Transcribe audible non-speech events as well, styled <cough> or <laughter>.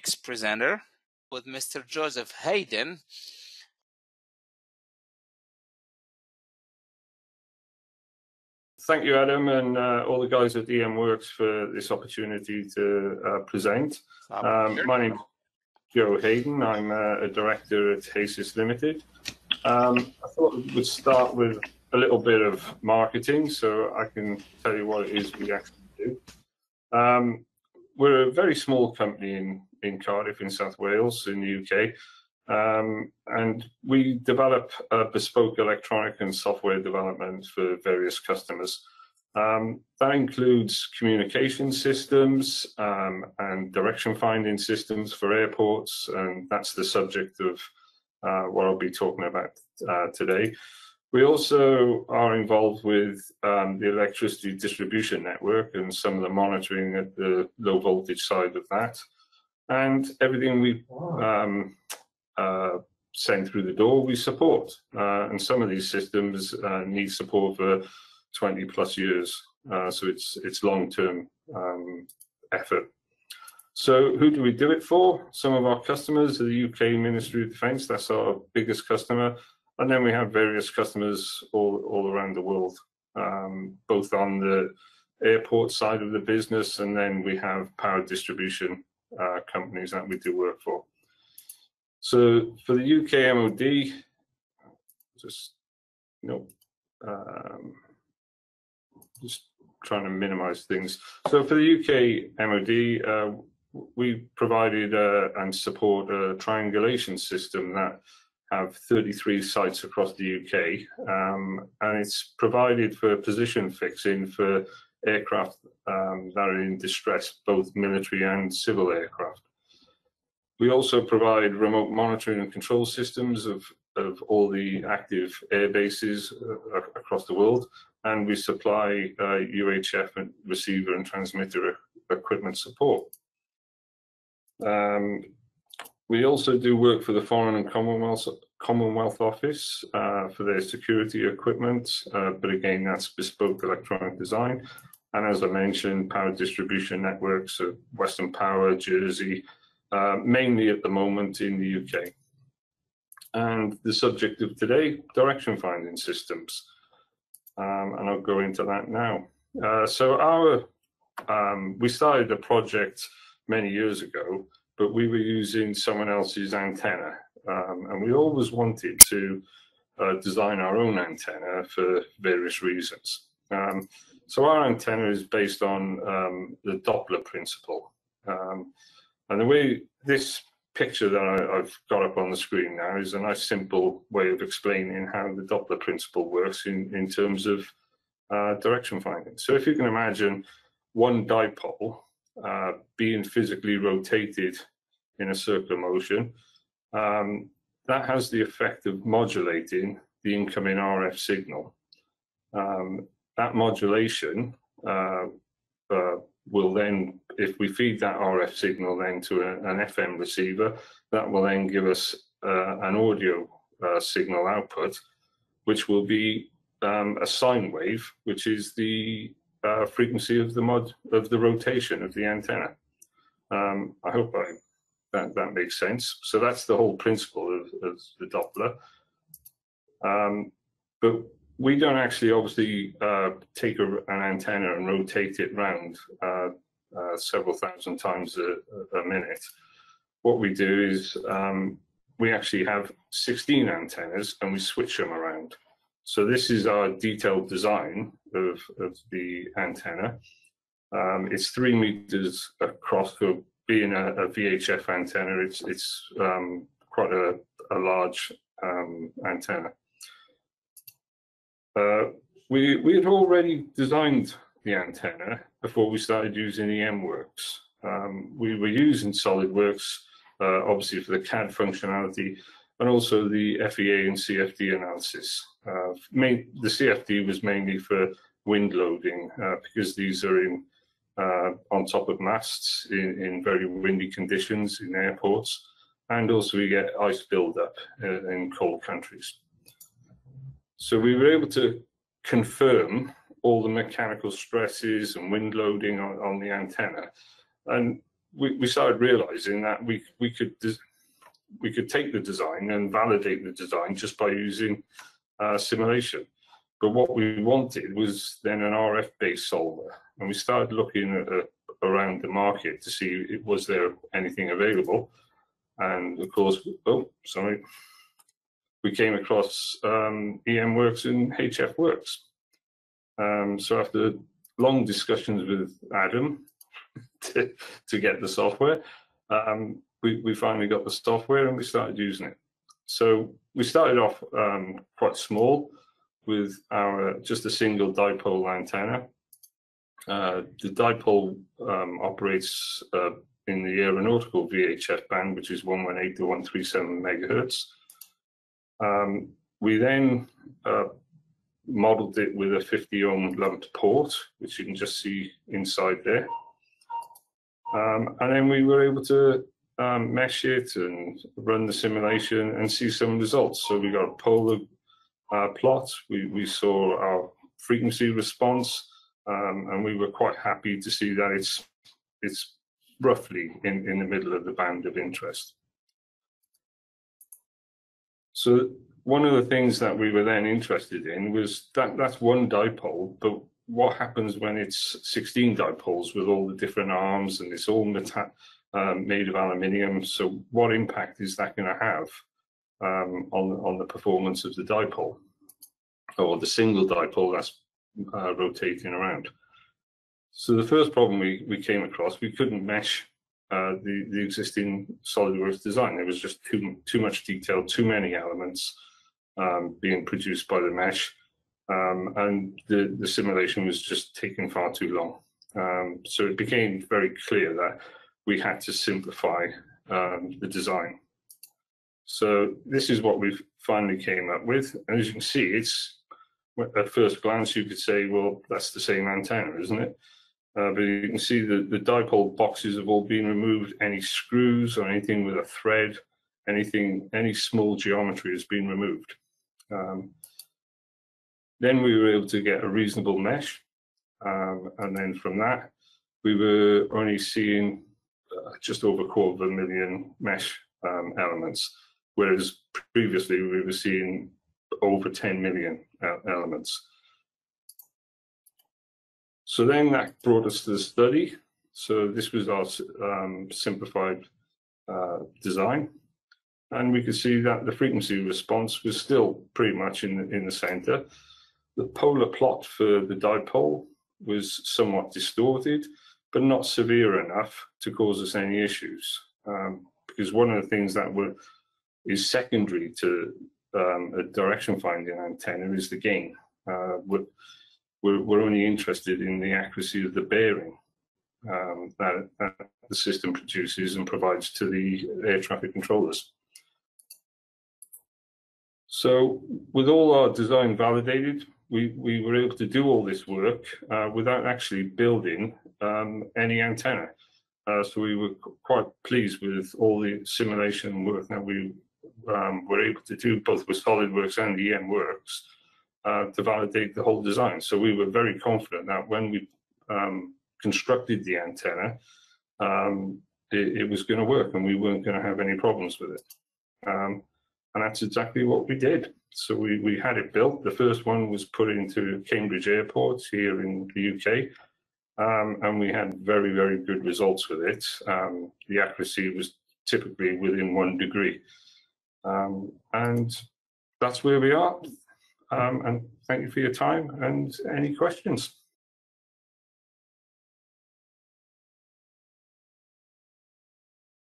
next presenter with Mr. Joseph Hayden. Thank you, Adam, and uh, all the guys at EM Works for this opportunity to uh, present. Um, my name is Joe Hayden. I'm uh, a director at HAYSYS Limited. Um, I thought we would start with a little bit of marketing so I can tell you what it is we actually do. Um, we're a very small company in, in Cardiff, in South Wales, in the UK. Um, and we develop uh, bespoke electronic and software development for various customers. Um, that includes communication systems um, and direction finding systems for airports, and that's the subject of uh, what I'll be talking about uh, today. We also are involved with um, the electricity distribution network and some of the monitoring at the low voltage side of that. And everything we um, uh, send through the door, we support. Uh, and some of these systems uh, need support for 20 plus years. Uh, so it's, it's long-term um, effort. So who do we do it for? Some of our customers are the UK Ministry of Defence, that's our biggest customer. And then we have various customers all, all around the world, um, both on the airport side of the business, and then we have power distribution uh, companies that we do work for. So for the UK MOD, just you know, um, just trying to minimize things. So for the UK MOD, uh, we provided uh, and support a triangulation system that have 33 sites across the UK, um, and it's provided for position fixing for aircraft um, that are in distress, both military and civil aircraft. We also provide remote monitoring and control systems of, of all the active air bases uh, across the world, and we supply uh, UHF and receiver and transmitter equipment support. Um, we also do work for the Foreign and Commonwealth, Commonwealth Office uh, for their security equipment, uh, but again, that's bespoke electronic design. And as I mentioned, power distribution networks, of Western Power, Jersey, uh, mainly at the moment in the UK. And the subject of today, direction finding systems. Um, and I'll go into that now. Uh, so our, um, we started a project many years ago, but we were using someone else's antenna. Um, and we always wanted to uh, design our own antenna for various reasons. Um, so our antenna is based on um, the Doppler principle. Um, and the way this picture that I, have got up on the screen now is a nice simple way of explaining how the Doppler principle works in, in terms of uh, direction finding. So if you can imagine one dipole uh, being physically rotated in a circular motion, um, that has the effect of modulating the incoming RF signal. Um, that modulation uh, uh, will then, if we feed that RF signal then to a, an FM receiver, that will then give us uh, an audio uh, signal output, which will be um, a sine wave, which is the uh, frequency of the mod of the rotation of the antenna. Um, I hope I, that that makes sense. So that's the whole principle of, of the Doppler. Um, but we don't actually obviously uh, take a, an antenna and rotate it round uh, uh, several thousand times a, a, minute. What we do is um, we actually have 16 antennas and we switch them around. So this is our detailed design of, of the antenna. Um, it's three meters across for being a, a VHF antenna. It's, it's um, quite a, a large um, antenna. Uh, we, we had already designed the antenna before we started using the EMWorks. Um, we were using SolidWorks, uh, obviously for the CAD functionality, and also the FEA and CFD analysis. Uh, main, the CFD was mainly for wind loading uh, because these are in uh, on top of masts in, in, very windy conditions in airports, and also we get ice buildup uh, in cold countries. So we were able to confirm all the mechanical stresses and wind loading on, on the antenna. And we, we started realizing that we we could we could take the design and validate the design just by using uh, simulation. But what we wanted was then an RF-based solver, and we started looking at, uh, around the market to see was there anything available. And of course, oh, sorry, we came across um, EM Works and HF Works. Um, so after long discussions with Adam <laughs> to, to get the software, um, we, we finally got the software and we started using it. So we started off um, quite small with our just a single dipole antenna. Uh, the dipole um, operates uh, in the aeronautical VHF band, which is 118 to 137 megahertz. Um, we then uh, modeled it with a 50 ohm lumped port, which you can just see inside there. Um, and then we were able to um, mesh it and run the simulation and see some results. So we got a polar uh, plot. We, we saw our frequency response, um, and we were quite happy to see that it's it's roughly in, in the middle of the band of interest. So one of the things that we were then interested in was that that's one dipole, but what happens when it's 16 dipoles with all the different arms and it's all metal um, made of aluminium. So what impact is that going to have um, on, on the performance of the dipole or the single dipole that's uh, rotating around? So the first problem we, we came across, we couldn't mesh uh, the, the existing SolidWorks design. There was just too, too much detail, too many elements um, being produced by the mesh. Um, and the, the simulation was just taking far too long. Um, so it became very clear that we had to simplify um, the design. So this is what we've finally came up with. And as you can see, it's at first glance, you could say, well, that's the same antenna, isn't it? Uh, but you can see that the dipole boxes have all been removed. Any screws or anything with a thread, anything, any small geometry has been removed. Um, then we were able to get a reasonable mesh. Um, and then from that, we were only seeing uh, just over a quarter of a million mesh um, elements, whereas previously we were seeing over 10 million uh, elements. So then that brought us to the study. So this was our um, simplified uh, design. And we could see that the frequency response was still pretty much in the, in the center. The polar plot for the dipole was somewhat distorted, but not severe enough to cause us any issues. Um, because one of the things that were, is secondary to um, a direction finding antenna is the gain. Uh, we're, we're, only interested in the accuracy of the bearing um, that, that, the system produces and provides to the air traffic controllers. So with all our design validated, we, we were able to do all this work uh, without actually building um, any antenna. Uh, so we were quite pleased with all the simulation work that we um, were able to do, both with SolidWorks and EMWorks, uh, to validate the whole design. So we were very confident that when we um, constructed the antenna, um, it, it, was going to work and we weren't going to have any problems with it. Um, and that's exactly what we did. So we, we had it built. The first one was put into Cambridge Airport here in the UK. Um, and we had very, very good results with it. Um, the accuracy was typically within one degree. Um, and that's where we are. Um, and thank you for your time and any questions.